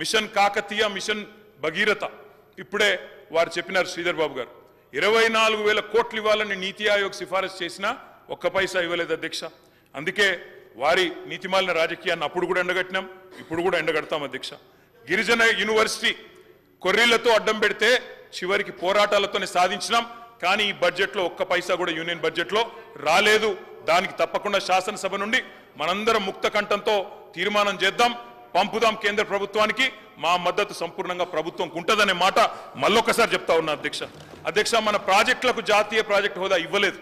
Machine Kakatiya machine Bhagiratha. ఇప్పుడే వారు చెప్పినారు శ్రీధర్ బాబు గారు. ఇరవై నాలుగు వేల కోట్లు ఇవ్వాలని నీతి ఆయోగ్ సిఫారసు చేసినా ఒక్క పైసా ఇవ్వలేదు అధ్యక్ష. అందుకే వారి నీతిమాలిన రాజకీయాన్ని అప్పుడు కూడా ఎండగట్టినాం ఇప్పుడు కూడా ఎండగడతాం అధ్యక్ష. గిరిజన యూనివర్సిటీ కొర్రీలతో అడ్డం పెడితే చివరికి పోరాటాలతోనే సాధించినాం కానీ ఈ బడ్జెట్లో ఒక్క పైసా కూడా యూనియన్ బడ్జెట్లో రాలేదు. దానికి తప్పకుండా శాసనసభ నుండి మనందరం ముక్త కంఠంతో తీర్మానం చేద్దాం. పంపుదాం కేంద్ర ప్రభుత్వానికి. మా మద్దతు సంపూర్ణంగా ప్రభుత్వం ఉంటుందనే మాట మళ్ళొకసారి చెప్తా ఉన్నా అధ్యక్ష. అధ్యక్ష మన ప్రాజెక్టులకు జాతీయ ప్రాజెక్టు హోదా ఇవ్వలేదు.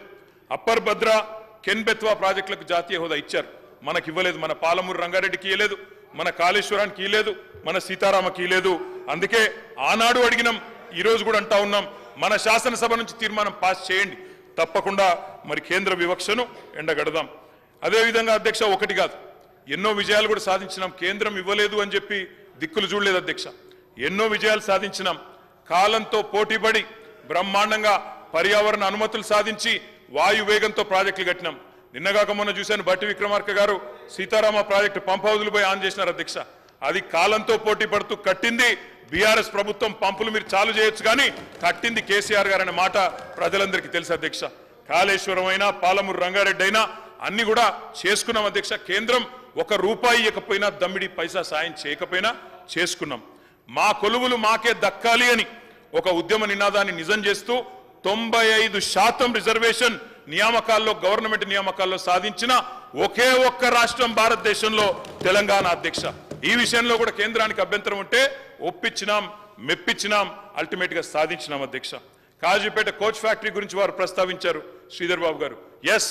అప్పర్ భద్ర కెన్బెత్వా ప్రాజెక్టులకు జాతీయ హోదా ఇచ్చారు. మనకి ఇవ్వలేదు. మన పాలమూరు రంగారెడ్డికి ఇవ్వలేదు మన కాళేశ్వరానికి ఇవ్వలేదు మన సీతారామకి ఇవ్వలేదు అందుకే ఆనాడు అడిగినాం ఈరోజు కూడా అంటా ఉన్నాం మన శాసనసభ నుంచి తీర్మానం పాస్ చేయండి. తప్పకుండా మరి కేంద్ర వివక్షను ఎండగడదాం. అదేవిధంగా అధ్యక్ష ఒకటి కాదు. ఎన్నో విజయాలు కూడా సాధించినాం. కేంద్రం ఇవ్వలేదు అని చెప్పి దిక్కులు చూడలేదు అధ్యక్ష. ఎన్నో విజయాలు సాధించినాం. కాలంతో పోటీపడి బ్రహ్మాండంగా పర్యావరణ అనుమతులు సాధించి వాయు వేగంతో ప్రాజెక్టులు కట్టినాం. నిన్నగాక మొన్న చూశాను బట్టి విక్రమార్క గారు సీతారామ ప్రాజెక్టు పంప్ హౌజులు పోయి ఆన్ చేసినారు అధ్యక్ష. అది కాలంతో పోటీ పడుతూ కట్టింది బీఆర్ఎస్ ప్రభుత్వం పంపులు మీరు చాలు చేయొచ్చు కానీ కట్టింది కేసీఆర్ గారు అనే మాట ప్రజలందరికీ తెలుసు అధ్యక్ష. కాళేశ్వరం అయినా పాలమూరు రంగారెడ్డి అయినా అన్ని కూడా చేసుకున్నాం అధ్యక్ష. కేంద్రం ఒక రూపాయి ఇవ్వకపోయినా దమ్మిడి పైసా సాయం చేయకపోయినా చేసుకున్నాం. మా కొలువులు మాకే దక్కాలి అని ఒక ఉద్యమ నినాదాన్ని నిజం చేస్తూ తొంభై ఐదు శాతం రిజర్వేషన్ నియామకాల్లో గవర్నమెంట్ నియామకాల్లో సాధించిన ఒకే ఒక్క రాష్ట్రం భారతదేశంలో తెలంగాణ అధ్యక్ష. ఈ విషయంలో కూడా కేంద్రానికి అభ్యంతరం ఉంటే ఒప్పించినాం మెప్పించినాం అల్టిమేట్గా సాధించినాం అధ్యక్ష. కాజీపేట కోచ్ ఫ్యాక్టరీ గురించి వారు ప్రస్తావించారు శ్రీధర్ బాబు గారు. ఎస్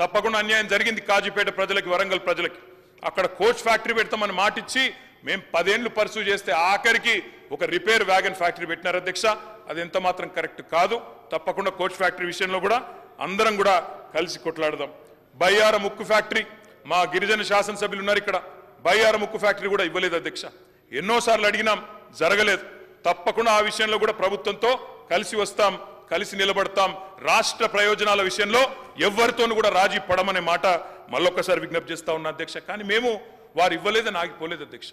తప్పకుండా అన్యాయం జరిగింది కాజీపేట ప్రజలకి వరంగల్ ప్రజలకి. అక్కడ కోచ్ ఫ్యాక్టరీ పెడతామని మాటిచ్చి మేము పదేళ్ళు పర్సూ చేస్తే ఆఖరికి ఒక రిపేర్ వ్యాగన్ ఫ్యాక్టరీ పెట్టినారు అధ్యక్ష. అది ఎంత మాత్రం కరెక్ట్ కాదు. తప్పకుండా కోచ్ ఫ్యాక్టరీ విషయంలో కూడా అందరం కూడా కలిసి కొట్లాడదాం. బయ్యార ముక్కు ఫ్యాక్టరీ మా గిరిజన శాసనసభ్యులు ఉన్నారు ఇక్కడ. బయ్యార ముక్కు ఫ్యాక్టరీ కూడా ఇవ్వలేదు అధ్యక్ష. ఎన్నోసార్లు అడిగినాం జరగలేదు. తప్పకుండా ఆ విషయంలో కూడా ప్రభుత్వంతో కలిసి వస్తాం కలిసి నిలబడతాం. రాష్ట్ర ప్రయోజనాల విషయంలో ఎవరితోనూ కూడా రాజీ పడమనే మాట మళ్ళొక్కసారి విజ్ఞప్తి చేస్తా ఉన్నా అధ్యక్ష. కానీ మేము వారు ఇవ్వలేదని ఆగిపోలేదు అధ్యక్ష.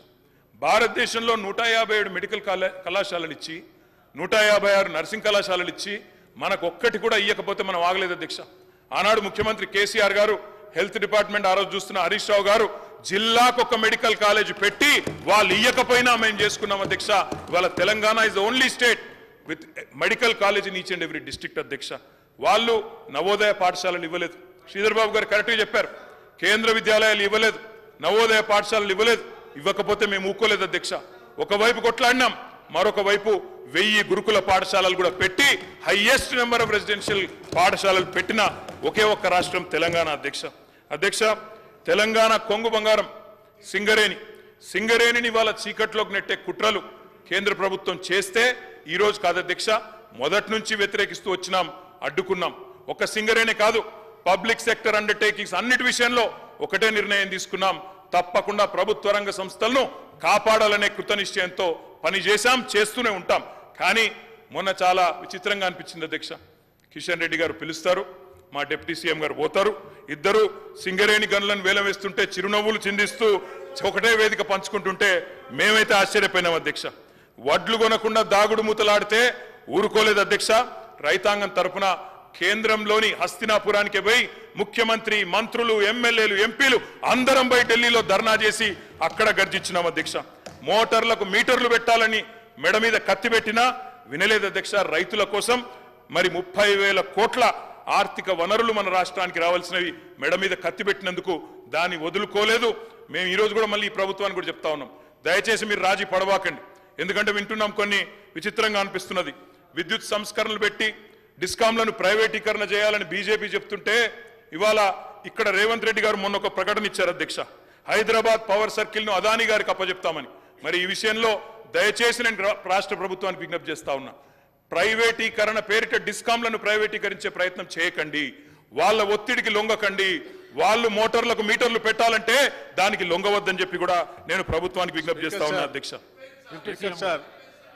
భారతదేశంలో నూట యాభై ఏడు మెడికల్ కళాశాలలు ఇచ్చి నూట యాభై ఆరు నర్సింగ్ కళాశాలలు ఇచ్చి మనకు ఒక్కటి కూడా ఇయ్యకపోతే మనం ఆగలేదు అధ్యక్ష. ఆనాడు ముఖ్యమంత్రి కేసీఆర్ గారు హెల్త్ డిపార్ట్మెంట్ ఆ రోజు చూస్తున్న హరీష్ రావు గారు జిల్లాకు ఒక మెడికల్ కాలేజ్ పెట్టి వాళ్ళు ఇయ్యకపోయినా మేము చేసుకున్నాం అధ్యక్ష. ఇవాళ Telangana is only state with medical college in each and every district అధ్యక్ష. వాళ్ళు నవోదయ పాఠశాలలు ఇవ్వలేదు. శ్రీధర్బాబు గారు కరెక్ట్గా చెప్పారు. కేంద్ర విద్యాలయాలు ఇవ్వలేదు. నవోదయ పాఠశాలలు ఇవ్వలేదు. ఇవ్వకపోతే మేము ఊక్కోలేదు అధ్యక్ష. ఒకవైపు కొట్లాడినాం. మరొక వైపు వెయ్యి గురుకుల పాఠశాలలు కూడా పెట్టి హైయెస్ట్ నెంబర్ ఆఫ్ రెసిడెన్షియల్ పాఠశాలలు పెట్టిన ఒకే ఒక్క రాష్ట్రం తెలంగాణ అధ్యక్ష. అధ్యక్ష తెలంగాణ కొంగు బంగారం సింగరేణి. సింగరేణిని వాళ్ళ చీకట్లోకి నెట్టే కుట్రలు కేంద్ర ప్రభుత్వం చేస్తే ఈ రోజు కాదు అధ్యక్ష మొదటి నుంచి వ్యతిరేకిస్తూ వచ్చినాం. అడ్డుకున్నాం. ఒక సింగరేణి కాదు పబ్లిక్ సెక్టర్ అండర్టేకింగ్స్ అన్నిటి విషయంలో ఒకటే నిర్ణయం తీసుకున్నాం. తప్పకుండా ప్రభుత్వ రంగ సంస్థలను కాపాడాలనే కృతనిశ్చయంతో పనిచేశాం చేస్తూనే ఉంటాం. కానీ మొన్న చాలా విచిత్రంగా అనిపించింది అధ్యక్ష. కిషన్ రెడ్డి గారు పిలుస్తారు మా డిప్యూటీ సీఎం గారు పోతారు. ఇద్దరు సింగరేణి గనులను వేలం వేస్తుంటే చిరునవ్వులు చిందిస్తూ ఒకటే వేదిక పంచుకుంటుంటే మేమైతే ఆశ్చర్యపోయినాం అధ్యక్ష. వడ్లు కొనకుండా దాగుడు మూతలాడితే ఊరుకోలేదు అధ్యక్ష. రైతాంగం తరపున కేంద్రంలోని హస్తినాపురానికి పోయి ముఖ్యమంత్రి మంత్రులు ఎమ్మెల్యేలు ఎంపీలు అందరం పోయి ఢిల్లీలో ధర్నా చేసి అక్కడ గర్జించినాం అధ్యక్ష. మోటార్లకు మీటర్లు పెట్టాలని మెడ మీద కత్తి పెట్టినా వినలేదు అధ్యక్ష. రైతుల కోసం మరి ముప్పై వేల కోట్ల ఆర్థిక వనరులు మన రాష్ట్రానికి రావాల్సినవి మెడ మీద కత్తి పెట్టినందుకు దాన్ని వదులుకోలేదు. మేము ఈరోజు కూడా మళ్ళీ ఈ ప్రభుత్వాన్ని కూడా చెప్తా ఉన్నాం. దయచేసి మీరు రాజీ పడవాకండి. ఎందుకంటే వింటున్నాం కొన్ని విచిత్రంగా అనిపిస్తున్నది. విద్యుత్ సంస్కరణలు పెట్టి డిస్కాంలను ప్రైవేటీకరణ చేయాలని బీజేపీ చెప్తుంటే ఇవాళ ఇక్కడ రేవంత్ రెడ్డి గారు మొన్న ఒక ప్రకటన ఇచ్చారు అధ్యక్ష. హైదరాబాద్ పవర్ సర్కిల్ను అదాని గారికి అప్పచెప్తామని మరి ఈ విషయంలో దయచేసి నేను రాష్ట్ర ప్రభుత్వానికి విజ్ఞప్తి చేస్తా ఉన్నా. ప్రైవేటీకరణ పేరిట డిస్కాంలను ప్రైవేటీకరించే ప్రయత్నం చేయకండి. వాళ్ళ ఒత్తిడికి లొంగకండి. వాళ్ళు మోటార్లకు మీటర్లు పెట్టాలంటే దానికి లొంగవద్దని చెప్పి కూడా నేను ప్రభుత్వానికి విజ్ఞప్తి చేస్తా ఉన్నా అధ్యక్ష.